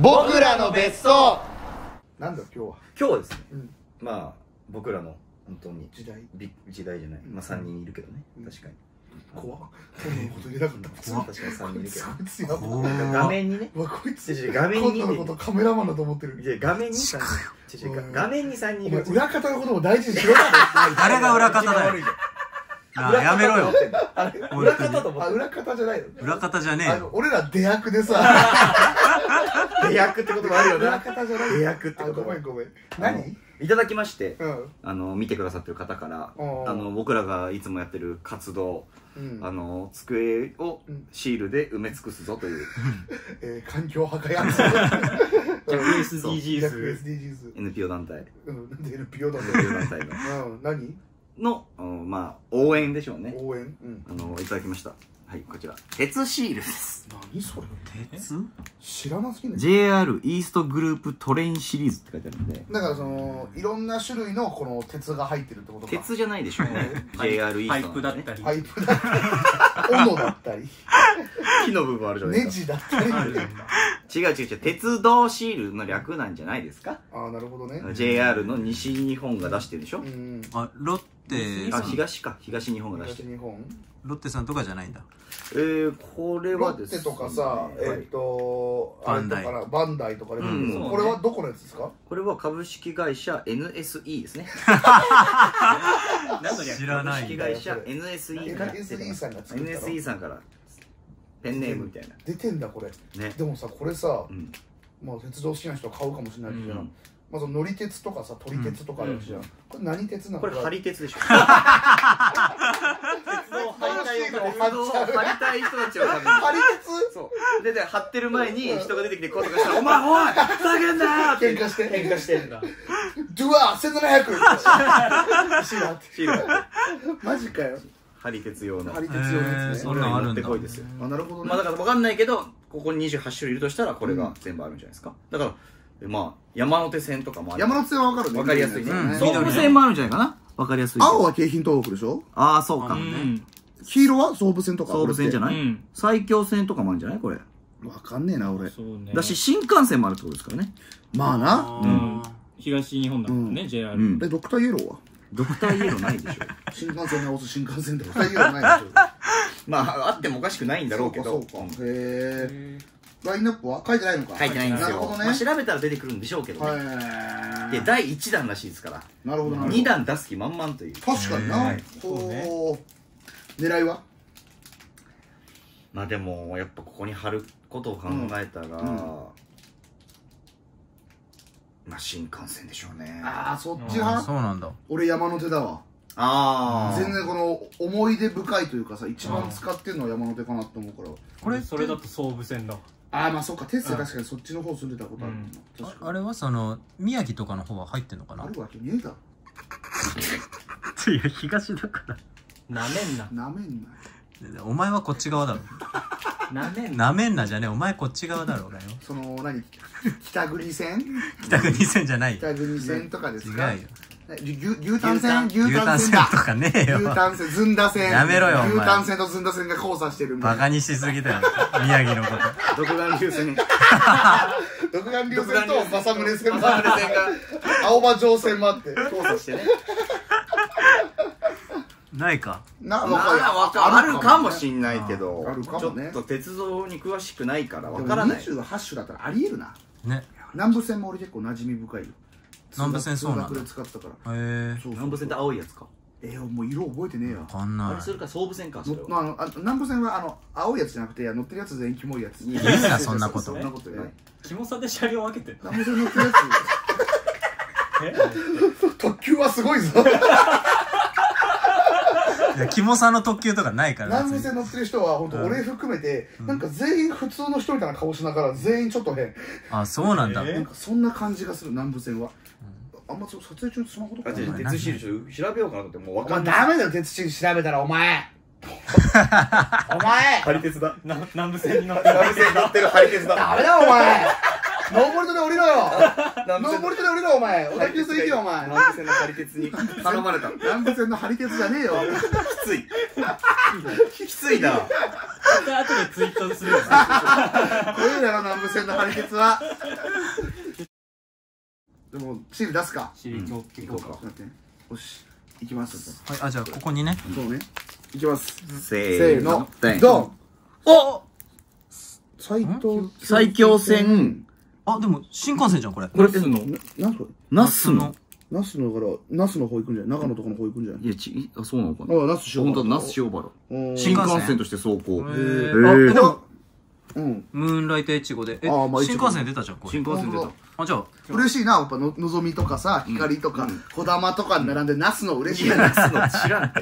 僕らの別荘。なんだ今日は。今日はですね、うん。まあ僕らの本当に時代。ビ時代じゃない、まあ3人いるけどね、うん。確かに。怖っ。そんなこと言えなかった普通確かに3人いるけど。こいつやば。お画面にね。うわこいつ画面にことカメラマンだと思ってる。いや画面に3人画面に3人いる。裏方のことも大事にしろよ 誰が裏方だよ。なあやめろよ。裏方と思ってあ裏方じゃないの裏方じゃねえよ。あの俺ら出役でさ。出役ってこともあるよ裏な方じゃない。出役ってあことごめんごめん。何？いただきましてうん。あの見てくださってる方からあの僕らがいつもやってる活動うん。あの机をうん。シールで埋め尽くすぞという。えー環境破壊案 逆逆 SDGs SDGs NPO 団体。うん。なんで NPO だ NPO 団体の。うん。何？の、うんまあ応援でしょうね。応援？うん。あのいただきました。はいこちら。鉄シールです。何それ？鉄？知らなすぎない？JR イーストグループトレインシリーズって書いてあるんで。だからそのいろんな種類のこの鉄が入ってるってことか。鉄じゃないでしょうね。JR イパイーストプだったり。パイプだったり。斧だったり。木の部分あるじゃないネですか。ジだったり。違う違う違う。鉄道シールの略なんじゃないですか。ああなるほどね。JR の西日本が出してるでしょ。うん。あロッテあ東か。東日本が出してる。東日本。ロッテさんとかじゃないんだ。えー、これロッはですね。テとかさはいえっとあれとかなバンダイ。とかでもうん。これはどこのやつですか？これは株式会社 NSE ですね。知らない株式会社 NSE から NSE さんが作ったの？NSE さんから。ペンネームみたい出てんだこれ。なね。でもさこれさうん。まあ鉄道好きな人は買うかもしれないじゃうんんまず乗り鉄とかさ撮り鉄とかあるじゃん。これ何鉄なの？これ張り鉄でしょ。鉄道張りたい鉄道鉄道を張りたい人たちを多分張り鉄？そう。でで張ってる前に人が出てきてこうとかしたら「お前おいふざけんなよ!」って。喧嘩して。喧嘩してんだ。ドゥアー1700シーラーってシールがマジかよ。張り鉄用の。張り鉄用のやつね。そんなんあるんだ。持ってこいですよ。あなるほどね。まあだから分かんないけどここに28種類いるとしたらこれが全部あるんじゃないですか。だからまあ山手線とかもある。山手線はわかるね。分かりやすいね。うん。総武線もあるんじゃないかな？分かりやすい青は京浜東北でしょ？ああそうか。もねうん。黄色は総武線とか総武線じゃなない？うん。埼京線とかもあるんじゃない？これ。わかんねえな俺。そうね。だし新幹線もあるってことですからね。まあな。うん。東日本だもんね JR うん。でドクターイエローは？ドクターイエローないでしょ。新幹線直す新幹線でドクターイエローないでしょ。まああってもおかしくないんだろうけど。そうかそうか。へえラインナップは書いてないのか。書いてないんですよ。なるほどね。まあ調べたら出てくるんでしょうけどね。はい。で第1弾らしいですから。なるほどなるほど。2弾出す気満々という。確かにな。はい。ほう。狙いは？まあでもやっぱここに貼ることを考えたら、ん。まあ新幹線でしょうね。ああそっちあ派そうなんだ。俺山手だわ。ああ全然この思い出深いというかさ一番使ってるのは山手かなって思うから。これそれだと総武線だああまあそうか。テスト確かにそっちの方住んでたことあるもんな。あ確かあれはその宮城とかの方は入ってんのかな？にあるわけねえだ いや東だから。なめんな。なめんなよ。お前はこっち側だろ。なめんな。なめんなじゃねえ。お前こっち側だろうがよ。その何？北国線？北国線じゃないよ。北国線とかです違うかよ牛牛タン線牛牛タン線タン線だとかねえよ。牛タン線ずんだ線やめろよお前。牛タン線とずんだ線が交差してるみたいなバカにしすぎだよ宮城のこと。独眼流線 独眼流線と正宗線も正宗線が。青葉城線もあって交差してね。ないか。なまあわかあるかもしんんないけどあるかちょもねっと鉄道に詳しくないからわわからない。28種だったらありえるな。ね。南武線も俺結構馴染み深いよ南武線そうなんだ。使ってたから。へえ南武線って青いやつか。えー、もう色覚えてねえよわかんない。あれそれか総武線かそれのはあのあ南武線はあの青いやつじゃなくて乗ってるやつ全員キモいやつ。いや言うなそんなこと。そんなことない。キモさで車両分けて南武線乗ってるやえ？つ 特急はすごいぞいやキモさの特急とかないから南武線乗ってる人は本当うん。俺含めて、なんか全員普通の人みたいな顔しながら全員ちょっと変。あそうなんだ。えなんかそんな感じがする南武線は、あんまそう撮影中にスマホとかあじゃあない。鉄シー調べようかなと思ってもうわお前かんない。ダメだよ鉄心調べたらお前。お前。張り鉄だ。な南武線に乗ってる。張り鉄だ。ダメだよお前ノーボルトで降りろよ。ノーボルトで降りろお前。小田急線行けよお前。南武線の？張り鉄に頼まれたき南武線の？張り鉄じゃねえよついきついなで後でツイートするよねこれらの？南部線の？判決はでもシール出すかシリ行こう行こうかよし行きますはいあじゃあここにねそうね行きますせせーの？ドンお最強戦あでも新幹線じゃんこれ。これナスのななんそれナスの。那須のから那須の方行くんじゃない？長野とかの方行くんじゃない？いやちあそうなのかな。あ那須塩原本当だ那須塩原うん新幹線として走行へへー。ー。あでもうん。ムーンライトエチゴで。えあーまあ新幹線出たじゃんこれ。新幹線出た。あじゃあ。嬉しいなやっぱののぞみとかさ光とかうん。こだまとかに並んで那須の嬉しい。いやナスの知らん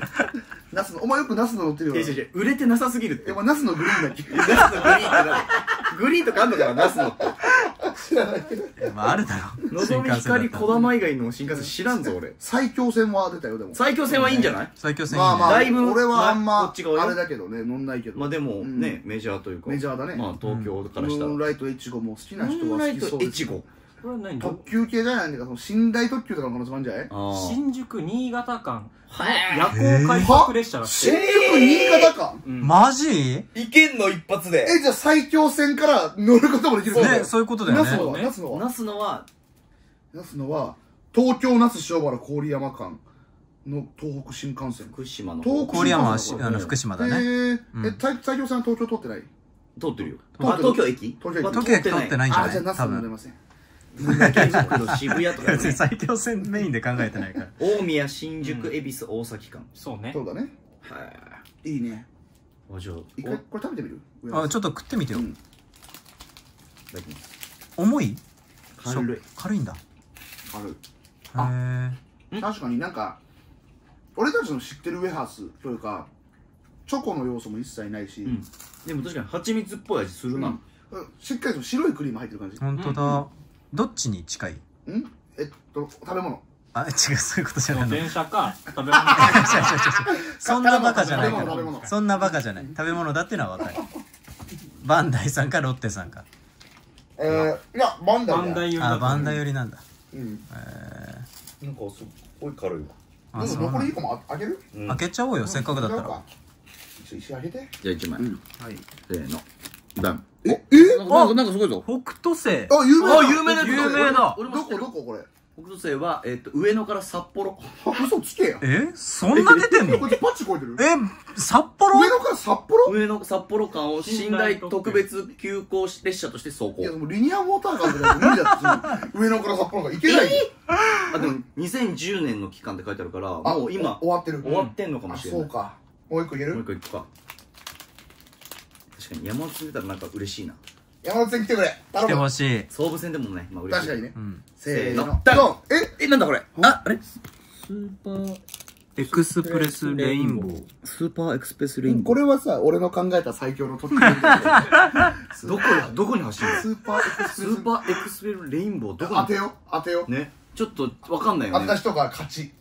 那須のお前よく那須の乗ってるよな。いやいやいや売れてなさすぎるって。えお前那須のグリーンだっけ？ナスのグリーンって何？グリーンとかあんのかなナスのって。え まああるだろのぞみ光こだま以外の新幹線知らんぞ俺。最強戦は出たよでも。最強戦はいいんじゃない？最強戦いまあまあだいぶ俺はあんこまっち側よ。あれだけどね乗んないけど。まあでもうん。ねメジャーというか。メジャーだね。まあ東京ムからしたら。ーンライト越後も好きなム人はーンライト好きそうです越後これは何？特急系じゃない？んだけどその寝台特急とかの可能性もあるんじゃない？新宿新潟間。はい夜行快速列車だ。って新宿新潟か？うん。マジ？いけんの一発で。えじゃあ最強戦から乗ることもできるねそういうことだよね。は？那須のは？ナスのは？のは東京那須塩原郡山間の東北新幹線。福島の東北郡福島だえねーうん。え最最強戦は東京通ってない？通ってるよ。東京駅？東京駅。は東京駅通ってないんじゃあじゃあ那須乗れません渋谷とかね最強戦メインで考えてないから。大宮新宿恵比寿大崎間。そうね。そうだね。はい。いいね。あじゃあ一回これ食べてみる？あちょっと食ってみてよ。うん。いただきます。重い？軽い。軽いんだ。へ軽いえ確かになんか俺たちの知ってるウェハースというかチョコの要素も一切ないし、うん。でも確かに蜂蜜っぽい味するな。うん。しっかりと白いクリーム入ってる感じ。本当だどっちに近い？うん？えっと食べ物。あ違うそういうことじゃないの。違う違う違う電車か食べ物そんなバカじゃない。か食べ物食べ物。らそんなバカじゃない。食べ物だってのは分かる。バンダイさんかロッテさんか。えー、いやバンダイだバンダイ寄りだとあバンダイ寄りなんだ。うん。なんかすっごい軽いわ。であそうな残り1個もああげる？うん。開けちゃおうよせっかくだったら。やろうか一緒石あげて。じゃあ1枚。うん。はい。せーのダンええ？なんかなんかすごいぞ。北斗星。あ有名だあ有名なやつ有名だどこ？どこ？これ。北斗星はえっと上野から札幌。あ嘘つけや。え？そんな出てんの？こっちパッチ超えてる？え札幌？上野から札幌？上野札幌間を寝台特別急行列車として走いやで行もリニアモーターカーとか無理だって上野から札幌から行けないよ。あでも2010年の期間って書いてあるからあもう今終わってる。終わってんのかもあしれない。そうか。もう一個いけもうる一個いくか確かに山手線出たらなんか嬉しいな。山手線来てくれ。来て頼むほしい。総武線でもねまあ嬉しい。確かにね。うん。せーの。せーの。ドン。ええなんだこれ？ああれ？スーパーエクスプレスレインボー。スーパーエクスプレスレインボー。これはさ俺の考えた最強の特急みたいなどこどこに走るの？スーパーエクススプレス。ーパーエクスプレスレインボーどこに？当てよ当てよね？ちょっとわかんないよね。当てた人が勝ち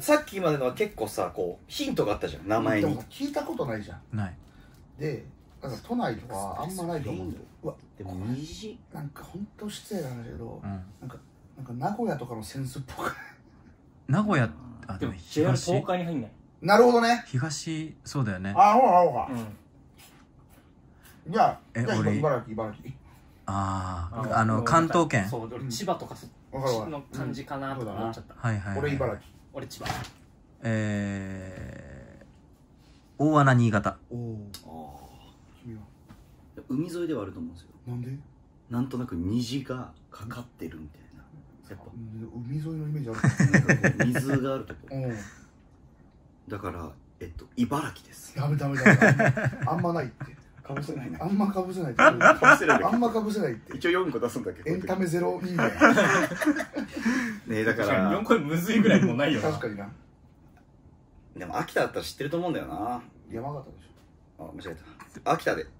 さっきまでのは結構さこうヒントがあったじゃん。名前に。でも聞いたことないじゃん。ない。でなんか都内とかあんまないと思うんだよ。うわでも虹？なんか本当失礼なんだけどうん。なんかなんか名古屋とかのセンスっぽく 名古屋あでもでも JR 東東海に入んない。なるほどね。東？そうだよね。あほらほらうん。じゃあえじゃあ俺茨城茨城。あああの関東圏？そう俺千葉とかそっわかるわちの感じかなとか思っちゃった。はいはいはい。俺茨城俺千葉えー、大穴新潟。おおあ君は？あ海沿いではあると思うんですよ。なんで？なんとなく虹がかかってるみたいな。やっぱ。うん海沿いのイメージあなんかこう水があるとこ。るう。んだからえっと茨城です。ダメダメダメ。あんまないってかぶせないな。あんまかぶせないって。かぶせないあんまかぶせないって。一応4個出すんだけ？どエンタメゼロ人間 ねだか確からに4個むずいぐらいもうないよな。確かにな。でも秋田だったら知ってると思うんだよな。山形でしあ間違えた。秋田で。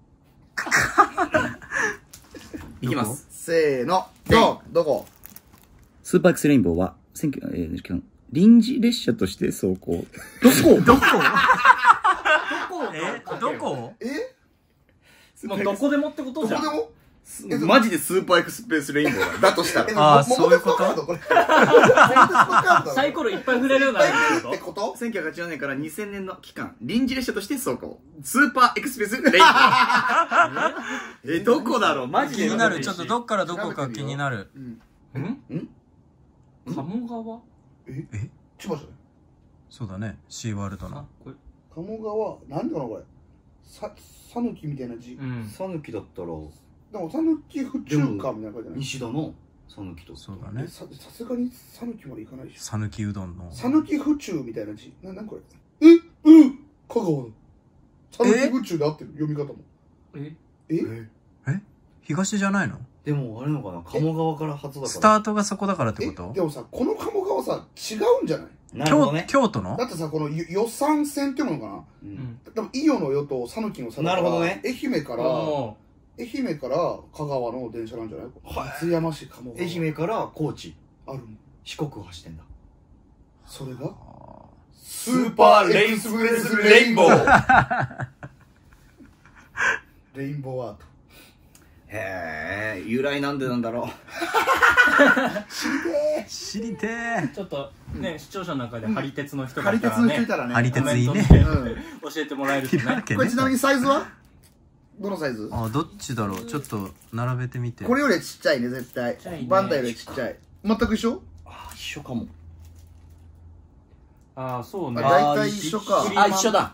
いきます。せーの。ドン！どこ？スーパーエクスレインボーは19えー臨時列車として走行。どこ？どこ？えどこ？え？もうどこでもってことじゃん。どこでも？えマジでスーパーエクスプレスレインボーだ。だとしたら。えあーもそういうこと？サイコロいっぱい触れるようになるってってここと1984年から2000年の期間臨時列車として走行スーパーエクスプレスレインボー。えどこだろう？マジで気になる。ちょっとどっからどこか気になるうん？とん？ん？鴨川？え？え？千葉じゃないそうだね。シーワールドあのこれ鴨川？なんでかなこれ？ささぬきみたいな字。うん。さぬきだったら。でもさぬき府中華みたいな感じじゃない。西田のさぬきとそうだね。えささすがにさぬきまでいかないでしょ。讃岐うどんの。さぬき府中みたいな字。ななんこれ？え？う？ん香川の。さぬき府中で合ってる。読み方も。え？え？え？東じゃないの？でもあれのかな。鴨川から初だから。スタートがそこだからってえこと？でもさこの鴨川さ違うんじゃない？京なるほどね。京都の？だってさこのよ予算線っていうのかなううん。ん多分伊予の世と讃岐の佐なるほどね。愛媛からお愛媛から香川の電車なんじゃない？松山市鴨川。愛媛から高知。あるの。四国を走ってんだ。それが？あスーパーレインスプレスレインボー。レインボーアートへえ由来なんでなんだろう。ー。知りてー。ちょっとね視聴者の中で張り鉄の人が張り鉄いたらね。の人いたらね張り鉄いいね。教えてもらえるとね。これちなみにサイズは？どのサイズ？あどっちだろう。ちょっと並べてみて。これよりちっちゃいね絶対。バンダイよりちっちゃい。全く一緒？あ一緒かも。ああそうね。あ大体一緒か。ああ一緒だ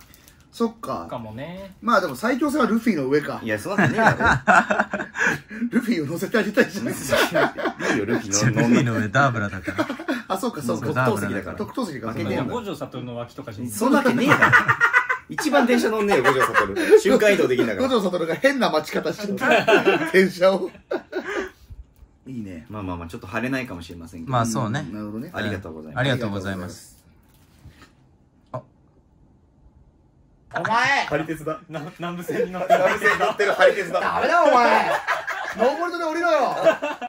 そっか。かもね。まあでも最強戦はルフィの上か。いやそんなことねえだ ルフィを乗せてあげたいじゃないろいいよルフィのフィの上ダーブラだから。あそうかそうか。特等席だから。特等席か負けねえよそうか五条悟の脇とかにそんなわけねえだろ。一番電車乗んねえよ五条悟。瞬間移動できんだから。五条悟が変な待ち方してる電車を。いいね。まあまあまあちょっと晴れないかもしれませんけど。まあそうね。なるほどね。ありがとうございます。ありがとうございますお前。張り鉄だ。な南部線に乗ってる。乗ってる張り鉄だ。ダメだお前。ノーボルトで降りろよ